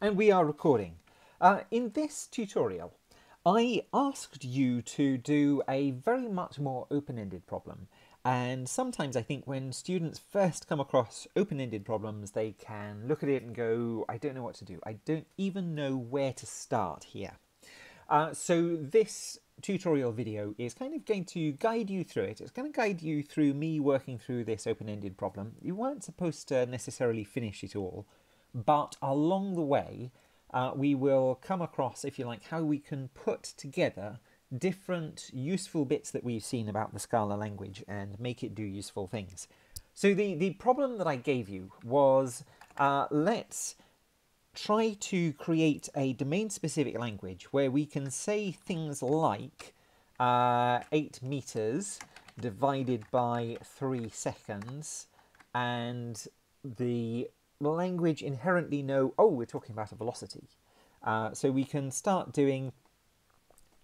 And we are recording. Uh, in this tutorial, I asked you to do a very much more open-ended problem. And sometimes I think when students first come across open-ended problems, they can look at it and go, I don't know what to do. I don't even know where to start here. Uh, so this tutorial video is kind of going to guide you through it. It's going to guide you through me working through this open-ended problem. You weren't supposed to necessarily finish it all, but along the way, uh, we will come across, if you like, how we can put together different useful bits that we've seen about the Scala language and make it do useful things. So the, the problem that I gave you was uh, let's try to create a domain-specific language where we can say things like uh, 8 meters divided by 3 seconds and the language inherently know, oh, we're talking about a velocity. Uh, so we can start doing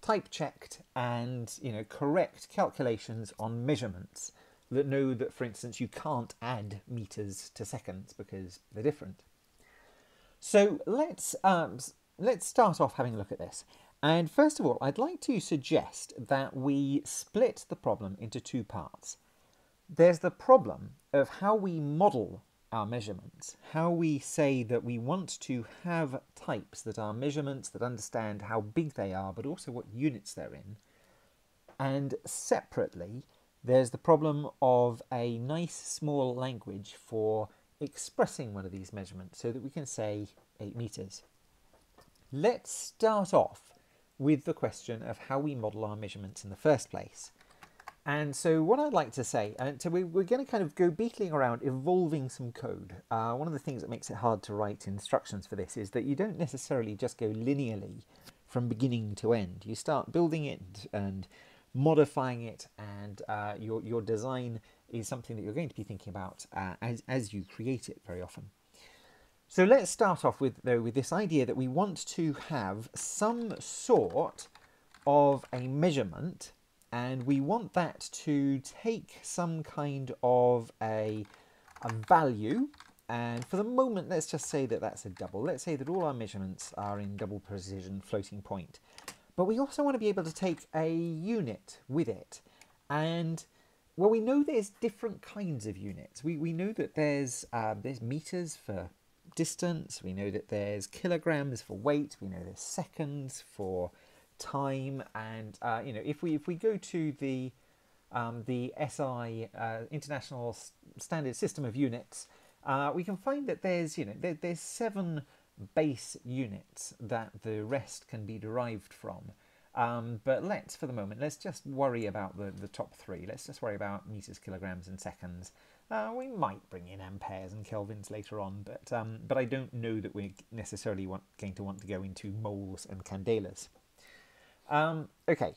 type checked and you know correct calculations on measurements that know that, for instance, you can't add meters to seconds because they're different. So let's um, let's start off having a look at this. And first of all, I'd like to suggest that we split the problem into two parts. There's the problem of how we model our measurements, how we say that we want to have types that are measurements that understand how big they are, but also what units they're in. And separately, there's the problem of a nice small language for expressing one of these measurements so that we can say 8 meters. Let's start off with the question of how we model our measurements in the first place. And so what I'd like to say, and so we, are going to kind of go beetling around evolving some code. Uh, one of the things that makes it hard to write instructions for this is that you don't necessarily just go linearly from beginning to end. You start building it and modifying it and uh, your, your design is something that you're going to be thinking about uh, as, as you create it very often. So let's start off with though with this idea that we want to have some sort of a measurement and we want that to take some kind of a, a value. And for the moment let's just say that that's a double. Let's say that all our measurements are in double precision floating point. But we also want to be able to take a unit with it. And well we know there's different kinds of units. We, we know that there's um, there's meters for distance. We know that there's kilograms for weight. We know there's seconds for time and uh, you know if we if we go to the um, the SI uh, International Standard System of Units, uh, we can find that there's you know there, there's seven base units that the rest can be derived from. Um, but let's, for the moment, let's just worry about the, the top three. Let's just worry about meters, kilograms, and seconds. Uh, we might bring in amperes and kelvins later on, but um, but I don't know that we're necessarily want, going to want to go into moles and candelas. Um, okay,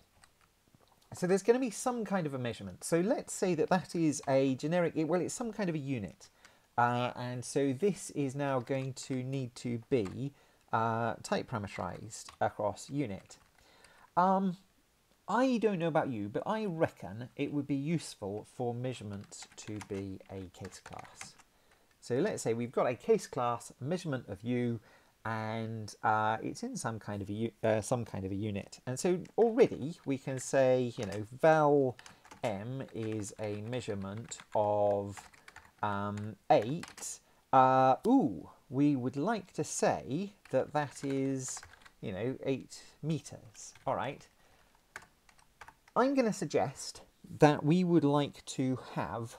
so there's going to be some kind of a measurement. So let's say that that is a generic, well, it's some kind of a unit. Uh, and so this is now going to need to be uh, type parameterized across unit. Um, I don't know about you, but I reckon it would be useful for measurements to be a case class. So let's say we've got a case class measurement of u and uh, it's in some kind of a uh, some kind of a unit. And so already we can say, you know, val m is a measurement of um, 8. Uh, ooh, we would like to say that that is, you know, 8 meters. All right. I'm going to suggest that we would like to have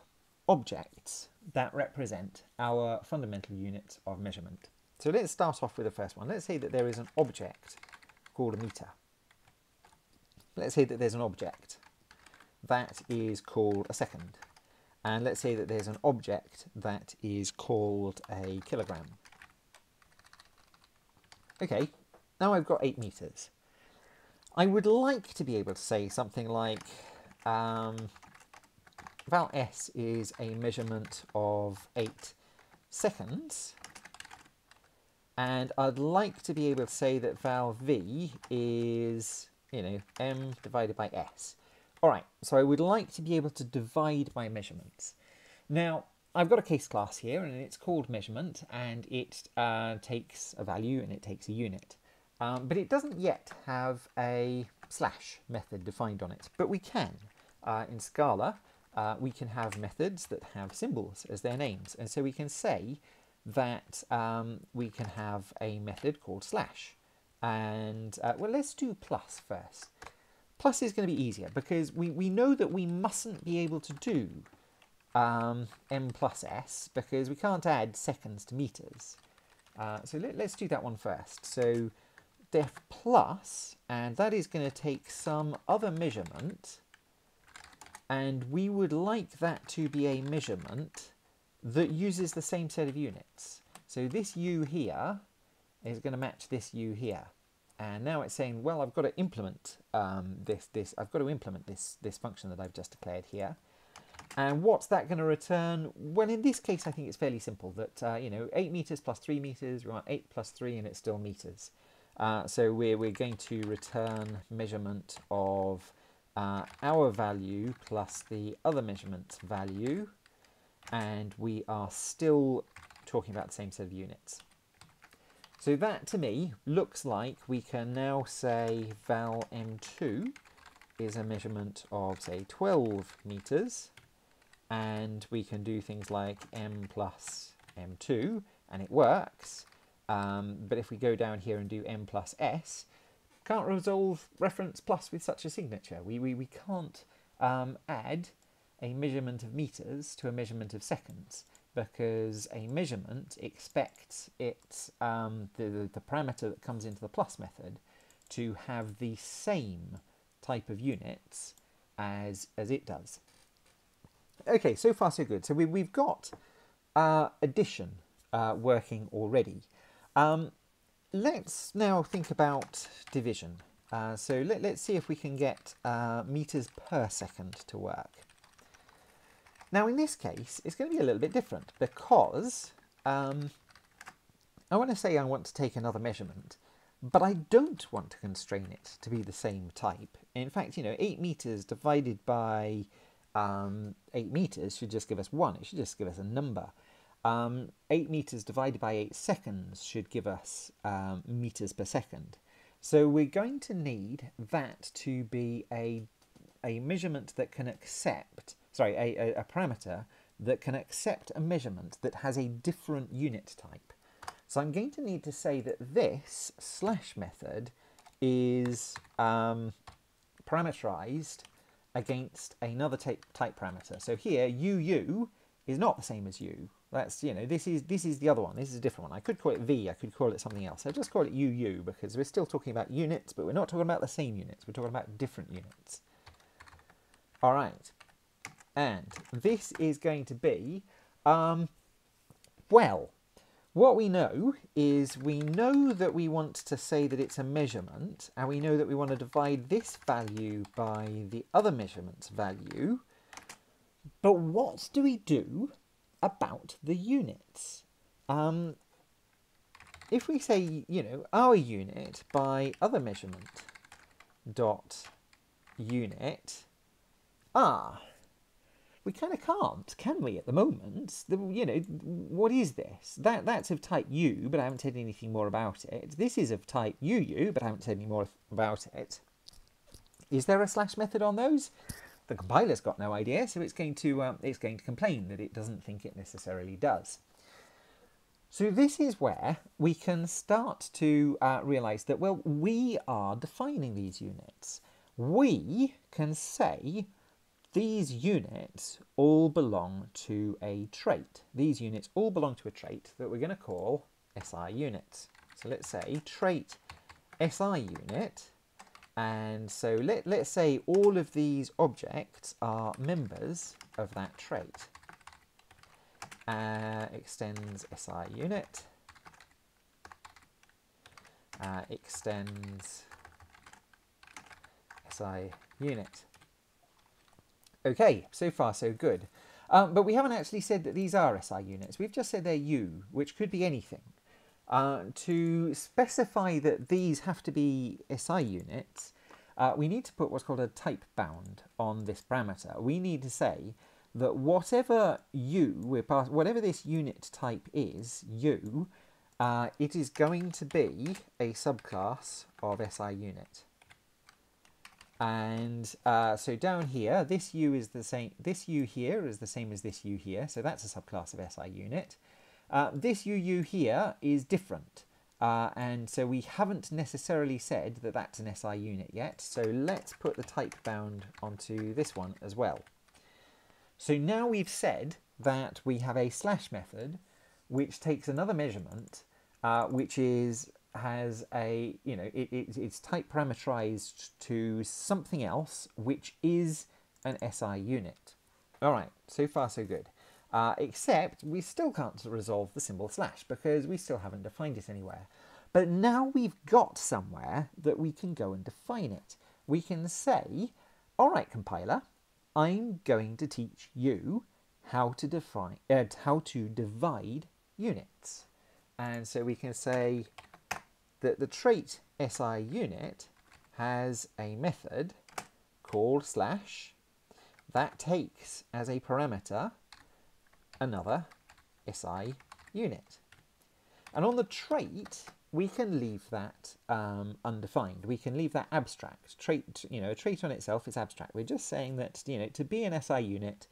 objects that represent our fundamental units of measurement. So let's start off with the first one. Let's say that there is an object called a meter. Let's say that there's an object that is called a second. And let's say that there's an object that is called a kilogram. Okay, now I've got 8 meters. I would like to be able to say something like um, val s is a measurement of 8 seconds and I'd like to be able to say that val v is, you know, m divided by s. All right, so I would like to be able to divide my measurements. Now, I've got a case class here and it's called measurement and it uh, takes a value and it takes a unit. Um, but it doesn't yet have a slash method defined on it, but we can. Uh, in Scala, uh, we can have methods that have symbols as their names. And so we can say that um, we can have a method called slash. And, uh, well, let's do plus first. Plus is going to be easier because we, we know that we mustn't be able to do um, m plus s because we can't add seconds to meters. Uh, so let, us do that one first. So def plus, and that is going to take some other measurement, and we would like that to be a measurement that uses the same set of units. So this u here is going to match this u here. And now it's saying, well, I've got to implement um, this, this, I've got to implement this, this function that I've just declared here. And what's that going to return? Well, in this case, I think it's fairly simple that, uh, you know, 8 meters plus 3 meters, we want 8 plus 3 and it's still meters. Uh, so we're, we're going to return measurement of uh, our value plus the other measurement value. And we are still talking about the same set of units. So that to me looks like we can now say val m2 is a measurement of say 12 meters and we can do things like m plus m2 and it works um, but if we go down here and do m plus s can't resolve reference plus with such a signature we, we, we can't um, add a measurement of meters to a measurement of seconds because a measurement expects it um, the, the parameter that comes into the plus method to have the same type of units as as it does. Okay, so far so good. So we, we've got uh, addition uh, working already. Um, let's now think about division. Uh, so let, us see if we can get uh, meters per second to work. Now in this case, it's going to be a little bit different because um, I want to say I want to take another measurement, but I don't want to constrain it to be the same type. In fact, you know, 8 meters divided by um, 8 meters should just give us 1. It should just give us a number. Um, 8 meters divided by 8 seconds should give us um, meters per second. So we're going to need that to be a, a measurement that can accept sorry, a, a, a parameter that can accept a measurement that has a different unit type. So I'm going to need to say that this slash method is um, parameterized against another type, type parameter. So here, uu is not the same as u. That's, you know, this is, this is the other one. This is a different one. I could call it v, I could call it something else. I just call it uu because we're still talking about units, but we're not talking about the same units. We're talking about different units. All right. And this is going to be, um, well, what we know is we know that we want to say that it's a measurement, and we know that we want to divide this value by the other measurement's value. But what do we do about the units? Um, if we say, you know, our unit by other measurement dot unit, ah, we kind of can't, can we, at the moment? The, you know, what is this? That That's of type U, but I haven't said anything more about it. This is of type UU, but I haven't said any more about it. Is there a slash method on those? The compiler's got no idea, so it's going to, um, it's going to complain that it doesn't think it necessarily does. So this is where we can start to uh, realise that, well, we are defining these units. We can say these units all belong to a trait. These units all belong to a trait that we're going to call SI units. So let's say trait SI unit. And so let, let's say all of these objects are members of that trait. Uh, extends SI unit. Uh, extends SI unit. Okay, so far so good. Um, but we haven't actually said that these are SI units. We've just said they're U, which could be anything. Uh, to specify that these have to be SI units, uh, we need to put what's called a type bound on this parameter. We need to say that whatever u we're pass, whatever this unit type is, u, uh, it is going to be a subclass of SI unit. And uh, so down here, this U is the same. This U here is the same as this U here, so that's a subclass of SI unit. Uh, this UU here is different, uh, and so we haven't necessarily said that that's an SI unit yet. So let's put the type bound onto this one as well. So now we've said that we have a slash method, which takes another measurement, uh, which is has a, you know, it, it, it's type parameterized to something else, which is an SI unit. All right, so far so good. Uh, except we still can't resolve the symbol slash because we still haven't defined it anywhere. But now we've got somewhere that we can go and define it. We can say, all right, compiler, I'm going to teach you how to define, uh, how to divide units. And so we can say that the trait SI unit has a method called slash that takes as a parameter another SI unit. And on the trait, we can leave that um, undefined. We can leave that abstract. Trait, you know, a trait on itself is abstract. We're just saying that, you know, to be an SI unit,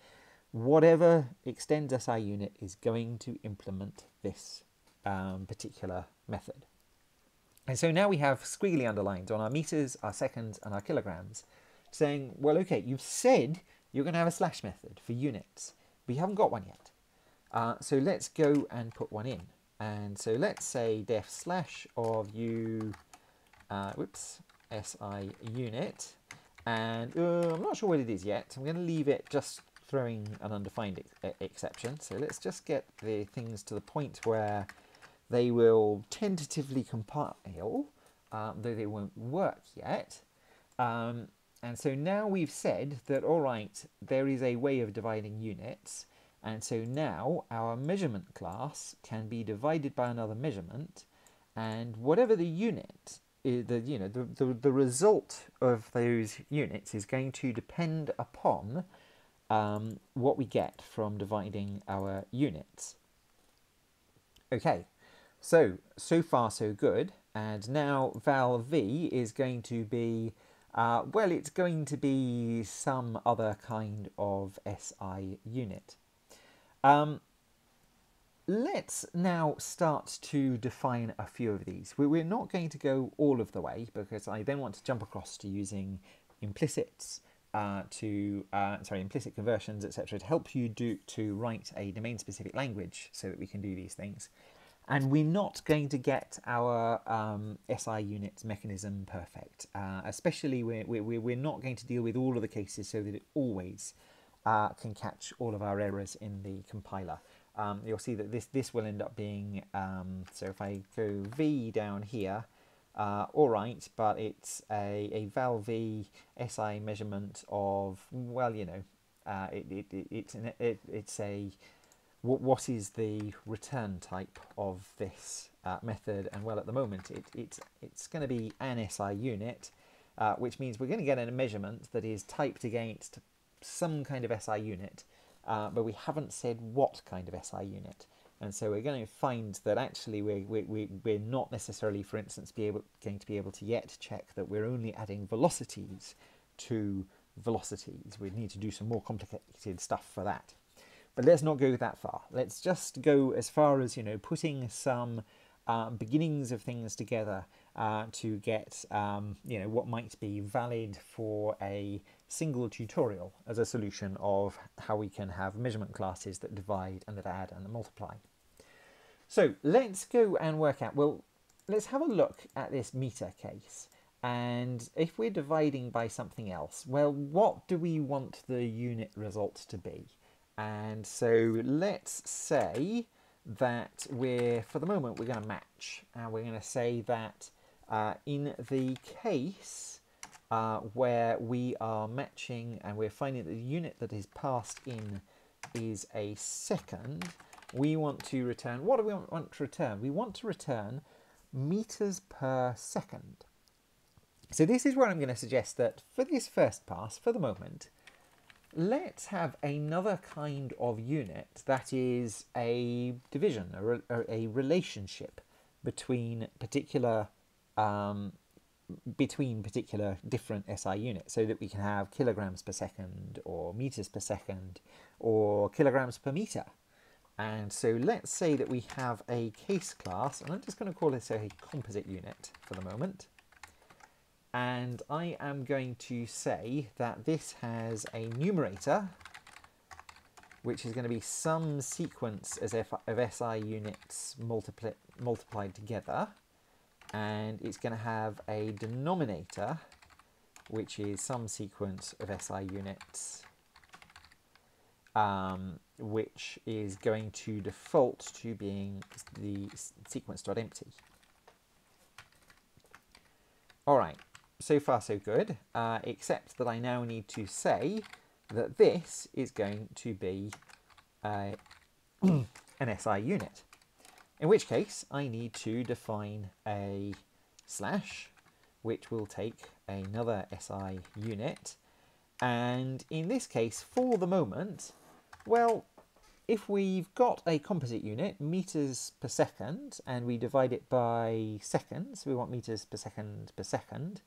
whatever extends SI unit is going to implement this um, particular method. And so now we have squiggly underlines on our meters, our seconds, and our kilograms, saying, well, okay, you've said you're going to have a slash method for units, but you haven't got one yet. Uh, so let's go and put one in. And so let's say def slash of u, uh, whoops, si unit. And uh, I'm not sure what it is yet. I'm going to leave it just throwing an undefined ex exception. So let's just get the things to the point where they will tentatively compile, um, though they won't work yet. Um, and so now we've said that, all right, there is a way of dividing units. And so now our measurement class can be divided by another measurement. And whatever the unit, the, you know, the, the, the result of those units is going to depend upon um, what we get from dividing our units. Okay, so, so far so good. And now val v is going to be, uh, well, it's going to be some other kind of SI unit. Um, let's now start to define a few of these. We're not going to go all of the way because I then want to jump across to using implicits uh, to, uh, sorry, implicit conversions, etc., to help you do to write a domain-specific language so that we can do these things. And we're not going to get our um, SI units mechanism perfect, uh, especially we're, we're, we're not going to deal with all of the cases so that it always uh, can catch all of our errors in the compiler. Um, you'll see that this, this will end up being, um, so if I go V down here, uh, all right, but it's a, a val V SI measurement of, well, you know, uh, it, it, it, it's, an, it, it's a what, what is the return type of this uh, method? And well, at the moment, it, it, it's going to be an SI unit, uh, which means we're going to get a measurement that is typed against some kind of SI unit, uh, but we haven't said what kind of SI unit. And so we're going to find that actually we're, we we're not necessarily, for instance, be able, going to be able to yet check that we're only adding velocities to velocities. We need to do some more complicated stuff for that. But let's not go that far. Let's just go as far as, you know, putting some uh, beginnings of things together uh, to get, um, you know, what might be valid for a single tutorial as a solution of how we can have measurement classes that divide and that add and that multiply. So let's go and work out, well, let's have a look at this meter case. And if we're dividing by something else, well, what do we want the unit result to be? And so let's say that we're, for the moment, we're going to match. And we're going to say that uh, in the case uh, where we are matching and we're finding that the unit that is passed in is a second, we want to return, what do we want to return? We want to return meters per second. So this is where I'm going to suggest that for this first pass, for the moment, let's have another kind of unit that is a division, a, re a relationship between particular um, between particular different SI units so that we can have kilograms per second or meters per second or kilograms per meter. And so let's say that we have a case class, and I'm just going to call this a composite unit for the moment. And I am going to say that this has a numerator, which is going to be some sequence as if of SI units multipli multiplied together. And it's going to have a denominator, which is some sequence of SI units, um, which is going to default to being the sequence.empty. All right, so far so good, uh, except that I now need to say that this is going to be uh, an SI unit. In which case, I need to define a slash, which will take another SI unit. And in this case, for the moment, well, if we've got a composite unit, meters per second, and we divide it by seconds, we want meters per second per second,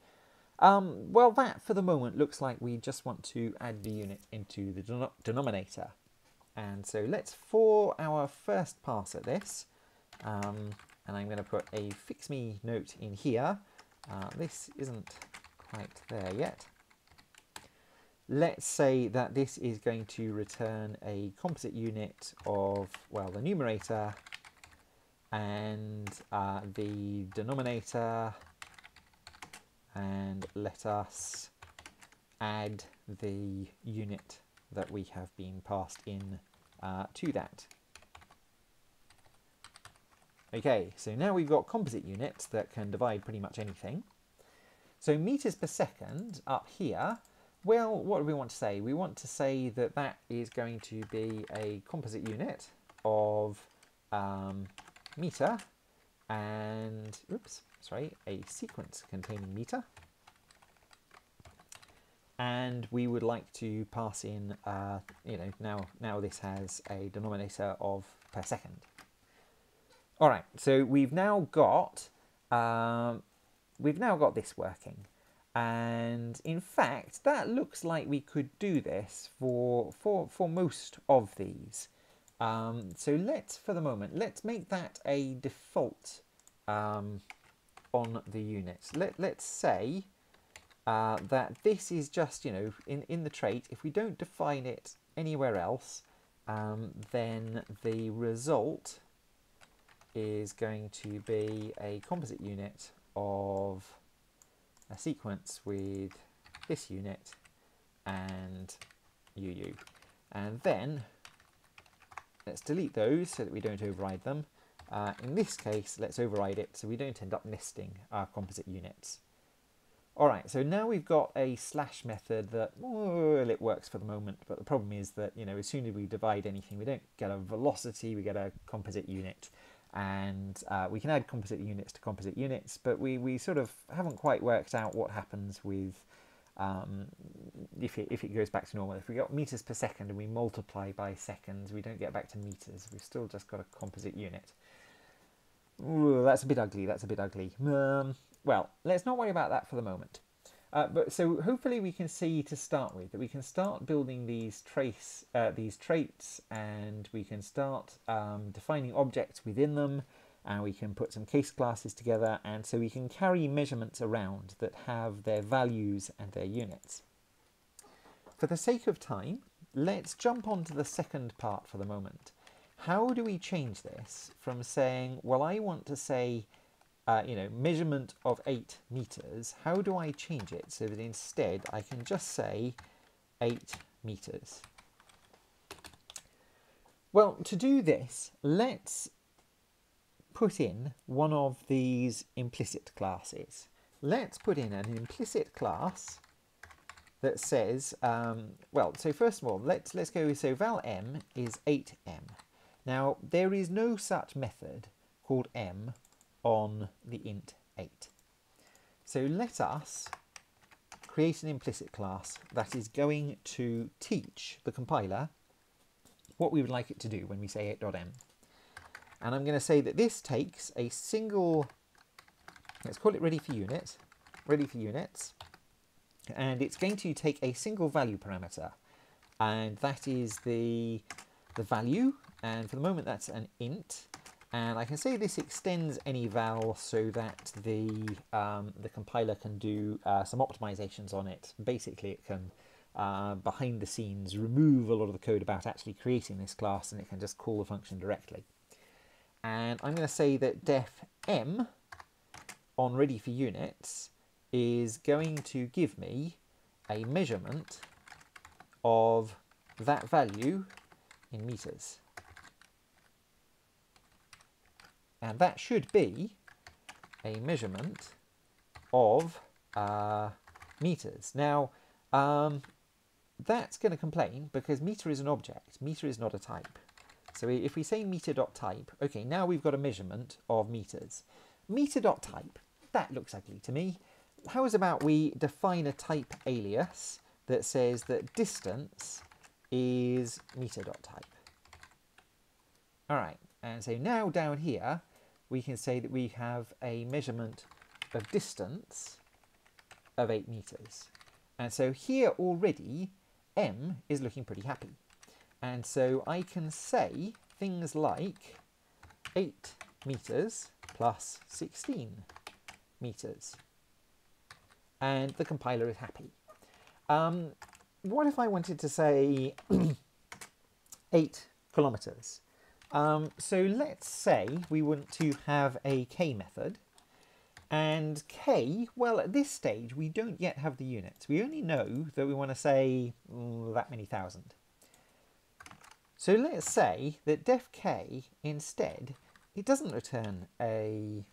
um, well, that for the moment looks like we just want to add the unit into the den denominator. And so let's, for our first pass at this, um, and I'm going to put a fix me note in here. Uh, this isn't quite there yet. Let's say that this is going to return a composite unit of, well, the numerator and uh, the denominator and let us add the unit that we have been passed in uh, to that. Okay, so now we've got composite units that can divide pretty much anything. So meters per second up here, well, what do we want to say? We want to say that that is going to be a composite unit of um, meter and, oops, sorry, a sequence containing meter. And we would like to pass in, uh, you know, now, now this has a denominator of per second. All right, so we've now got, um, we've now got this working. And in fact, that looks like we could do this for, for, for most of these. Um, so let's, for the moment, let's make that a default um, on the units. Let, let's say uh, that this is just, you know, in, in the trait, if we don't define it anywhere else, um, then the result is going to be a composite unit of a sequence with this unit and UU. And then let's delete those so that we don't override them. Uh, in this case, let's override it so we don't end up nesting our composite units. Alright, so now we've got a slash method that, well, it works for the moment, but the problem is that, you know, as soon as we divide anything, we don't get a velocity, we get a composite unit. And uh, we can add composite units to composite units, but we, we sort of haven't quite worked out what happens with um, if, it, if it goes back to normal. If we got meters per second and we multiply by seconds, we don't get back to meters. We've still just got a composite unit. Ooh, that's a bit ugly, that's a bit ugly. Um, well, let's not worry about that for the moment. Uh, but so hopefully we can see to start with that we can start building these trace uh, these traits and we can start um, defining objects within them and we can put some case classes together and so we can carry measurements around that have their values and their units. For the sake of time, let's jump on to the second part for the moment. How do we change this from saying, well, I want to say, uh, you know, measurement of 8 meters, how do I change it so that instead I can just say 8 meters? Well, to do this, let's put in one of these implicit classes. Let's put in an implicit class that says, um, well, so first of all, let's, let's go, so val m is 8m. Now, there is no such method called m on the int 8. So let us create an implicit class that is going to teach the compiler what we would like it to do when we say 8.m. And I'm going to say that this takes a single, let's call it ready for unit, ready for units, and it's going to take a single value parameter, and that is the, the value, and for the moment that's an int, and I can say this extends any val so that the, um, the compiler can do uh, some optimizations on it. Basically, it can, uh, behind the scenes, remove a lot of the code about actually creating this class, and it can just call the function directly. And I'm going to say that def m on ready for units is going to give me a measurement of that value in meters. And that should be a measurement of uh, meters. Now, um, that's going to complain because meter is an object, meter is not a type. So if we say meter.type, okay, now we've got a measurement of meters. Meter.type, that looks ugly to me. How is about we define a type alias that says that distance is meter.type. All right, and so now down here, we can say that we have a measurement of distance of 8 meters. And so here already, m is looking pretty happy. And so I can say things like 8 meters plus 16 meters. And the compiler is happy. Um, what if I wanted to say 8 kilometers? Um, so let's say we want to have a k method. And k, well, at this stage, we don't yet have the units. We only know that we want to say mm, that many thousand. So let's say that def k instead, it doesn't return a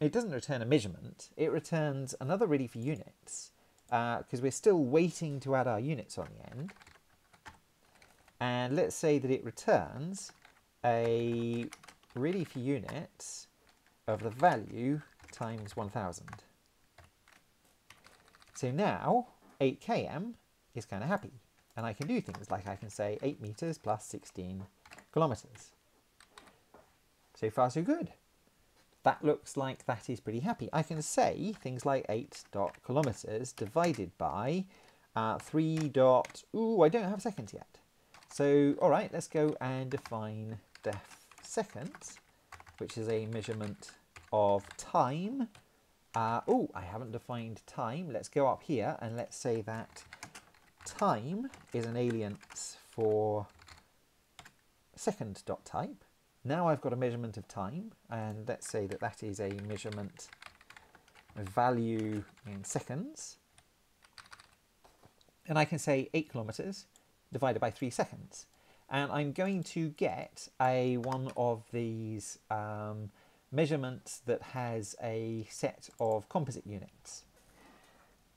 it doesn't return a measurement, it returns another ready for units, because uh, we're still waiting to add our units on the end. And let's say that it returns a ready for units of the value times 1000. So now 8km is kind of happy. And I can do things like I can say 8 meters plus 16 kilometers. So far so good. That looks like that is pretty happy. I can say things like 8 dot kilometers divided by uh, 3 dot... Ooh, I don't have seconds yet. So, all right, let's go and define def seconds, which is a measurement of time. Uh, oh, I haven't defined time. Let's go up here and let's say that time is an alias for second.type. Now I've got a measurement of time, and let's say that that is a measurement value in seconds. And I can say 8 kilometers divided by 3 seconds and I'm going to get a one of these um, measurements that has a set of composite units.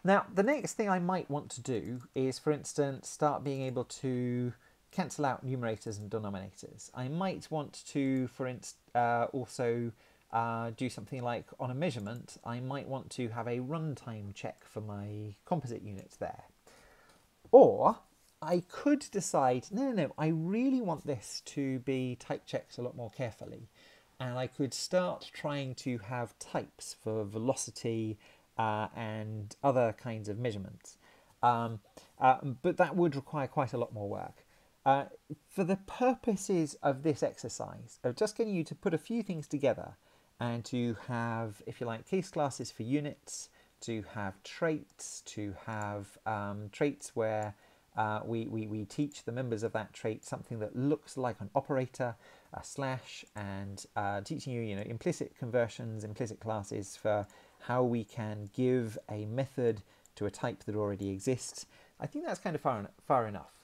Now, the next thing I might want to do is, for instance, start being able to cancel out numerators and denominators. I might want to, for instance, uh, also uh, do something like on a measurement, I might want to have a runtime check for my composite units there. Or I could decide, no, no, no, I really want this to be type checked a lot more carefully. And I could start trying to have types for velocity uh, and other kinds of measurements. Um, uh, but that would require quite a lot more work. Uh, for the purposes of this exercise, of just getting you to put a few things together and to have, if you like, case classes for units, to have traits, to have um, traits where uh, we, we, we teach the members of that trait something that looks like an operator, a slash, and uh, teaching you, you know, implicit conversions, implicit classes for how we can give a method to a type that already exists. I think that's kind of far, far enough.